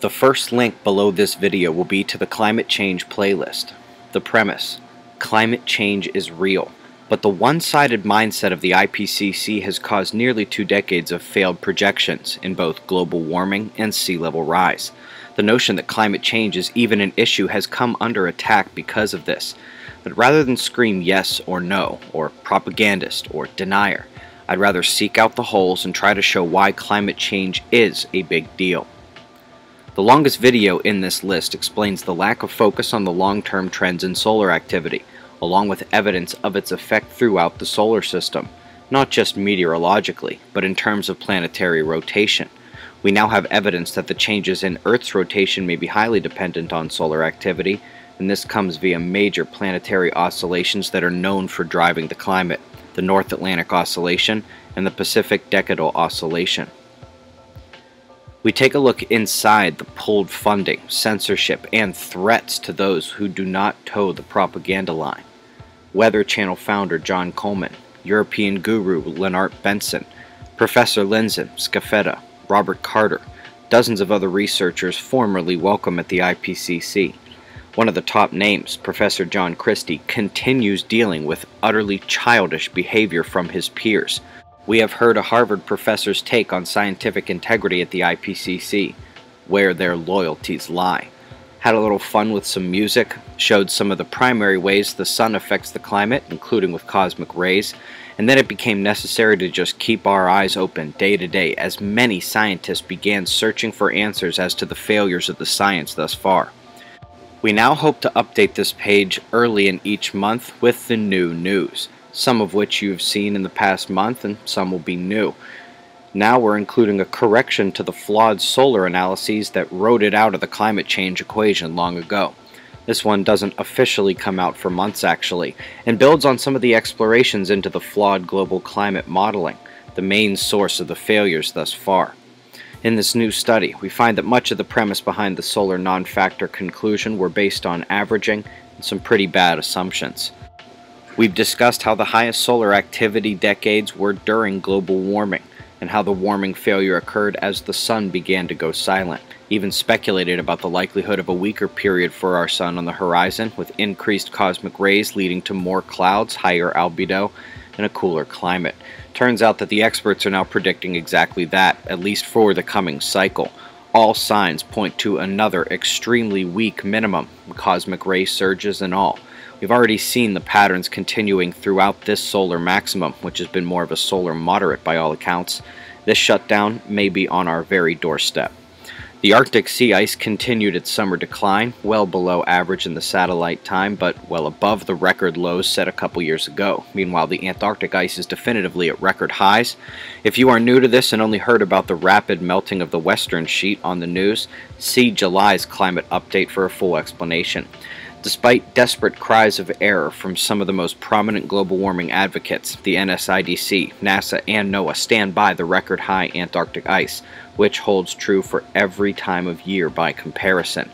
The first link below this video will be to the climate change playlist. The premise climate change is real, but the one sided mindset of the IPCC has caused nearly two decades of failed projections in both global warming and sea level rise. The notion that climate change is even an issue has come under attack because of this. But rather than scream yes or no, or propagandist or denier, I'd rather seek out the holes and try to show why climate change is a big deal. The longest video in this list explains the lack of focus on the long-term trends in solar activity, along with evidence of its effect throughout the solar system, not just meteorologically, but in terms of planetary rotation. We now have evidence that the changes in Earth's rotation may be highly dependent on solar activity, and this comes via major planetary oscillations that are known for driving the climate, the North Atlantic Oscillation and the Pacific Decadal Oscillation. We take a look inside the pulled funding, censorship, and threats to those who do not toe the propaganda line. Weather Channel founder John Coleman, European guru Lennart Bengtsson, Professor Lindzen, Scafetta, Robert Carter, dozens of other researchers formerly welcome at the IPCC. One of the top names, Professor John Christy, continues dealing with utterly childish behavior from his peers, we have heard a Harvard professor's take on scientific integrity at the IPCC, where their loyalties lie. Had a little fun with some music, showed some of the primary ways the sun affects the climate, including with cosmic rays, and then it became necessary to just keep our eyes open day to day as many scientists began searching for answers as to the failures of the science thus far. We now hope to update this page early in each month with the new news some of which you've seen in the past month and some will be new. Now we're including a correction to the flawed solar analyses that wrote it out of the climate change equation long ago. This one doesn't officially come out for months actually, and builds on some of the explorations into the flawed global climate modeling, the main source of the failures thus far. In this new study, we find that much of the premise behind the solar non-factor conclusion were based on averaging and some pretty bad assumptions. We've discussed how the highest solar activity decades were during global warming, and how the warming failure occurred as the sun began to go silent. Even speculated about the likelihood of a weaker period for our sun on the horizon, with increased cosmic rays leading to more clouds, higher albedo, and a cooler climate. Turns out that the experts are now predicting exactly that, at least for the coming cycle. All signs point to another extremely weak minimum, cosmic ray surges and all. We've already seen the patterns continuing throughout this solar maximum, which has been more of a solar moderate by all accounts. This shutdown may be on our very doorstep. The Arctic sea ice continued its summer decline, well below average in the satellite time, but well above the record lows set a couple years ago. Meanwhile, the Antarctic ice is definitively at record highs. If you are new to this and only heard about the rapid melting of the western sheet on the news, see July's climate update for a full explanation. Despite desperate cries of error from some of the most prominent global warming advocates, the NSIDC, NASA, and NOAA stand by the record high Antarctic ice, which holds true for every time of year by comparison.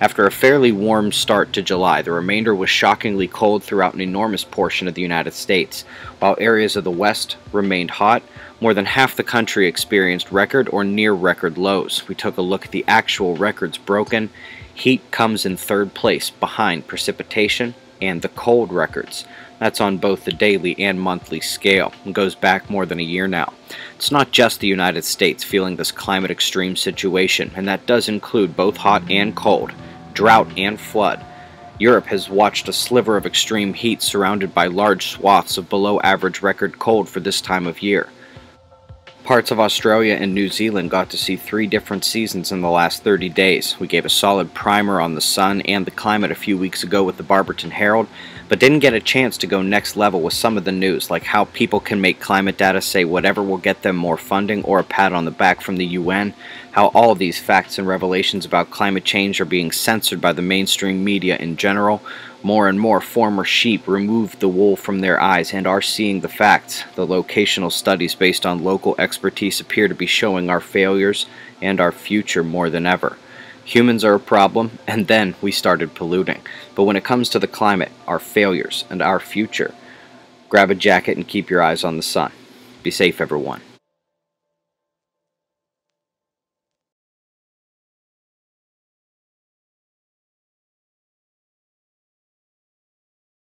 After a fairly warm start to July, the remainder was shockingly cold throughout an enormous portion of the United States. While areas of the West remained hot, more than half the country experienced record or near record lows. We took a look at the actual records broken Heat comes in third place behind precipitation and the cold records. That's on both the daily and monthly scale and goes back more than a year now. It's not just the United States feeling this climate extreme situation, and that does include both hot and cold, drought and flood. Europe has watched a sliver of extreme heat surrounded by large swaths of below average record cold for this time of year. Parts of Australia and New Zealand got to see three different seasons in the last 30 days. We gave a solid primer on the sun and the climate a few weeks ago with the Barberton Herald, but didn't get a chance to go next level with some of the news, like how people can make climate data say whatever will get them more funding or a pat on the back from the UN, how all of these facts and revelations about climate change are being censored by the mainstream media in general, more and more former sheep removed the wool from their eyes and are seeing the facts. The locational studies based on local expertise appear to be showing our failures and our future more than ever. Humans are a problem, and then we started polluting. But when it comes to the climate, our failures, and our future, grab a jacket and keep your eyes on the sun. Be safe, everyone.